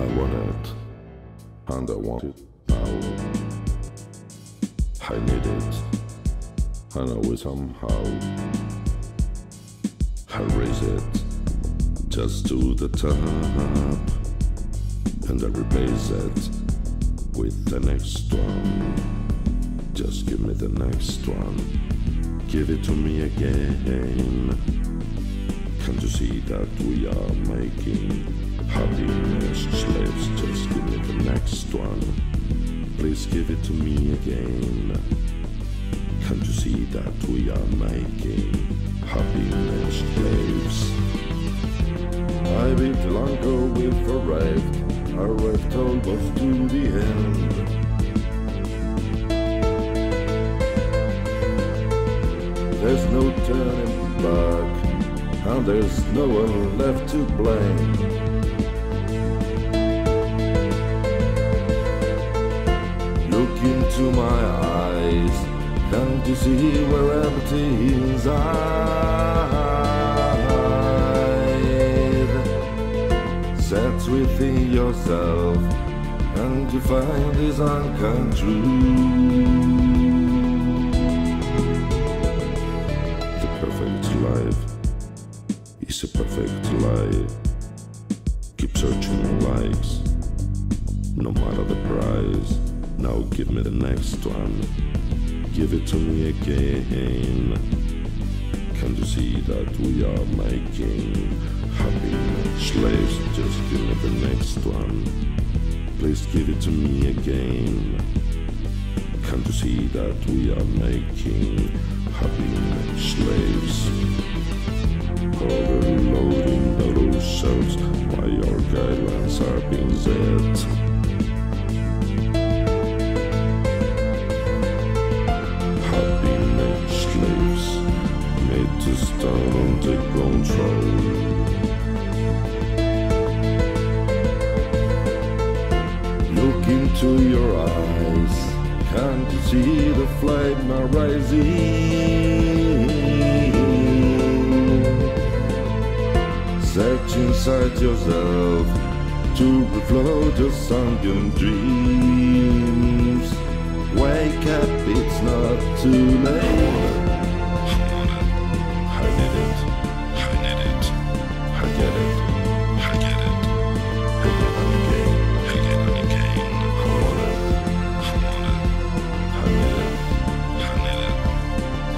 I want it, and I want it now. I need it, and I will somehow. I raise it just to the top, and I replace it with the next one. Just give me the next one. Give it to me again. Can't you see that we are making happiness slaves? Just give me the next one. Please give it to me again. Can't you see that we are making happiness slaves? I beat the Lanko we've arrived. Arrived almost to the end. There's no turning back, and there's no one left to blame. Into my eyes, can't you see where empty inside? Set within yourself, and you find this unkind truth. The perfect life is a perfect lie. Give me the next one. Give it to me again. Can't you see that we are making happy slaves? Just give me the next one. Please give it to me again. Can't you see that we are making happy slaves? Overloading ourselves while your guidelines are being set. Under control. Look into your eyes, can't you see the flame rising? Search inside yourself to reflow your sunken dreams. Wake up, it's not too late.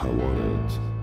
I want it.